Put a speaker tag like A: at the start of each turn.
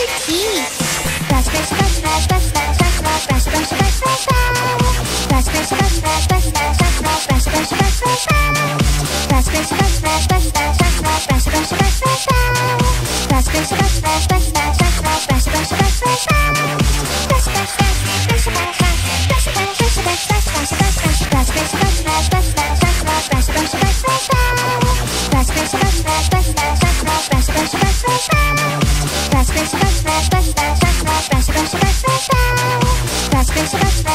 A: your teeth. Brush, brush, brush, brush, brush, brush, brush, brush, brush, brush, brush, brush.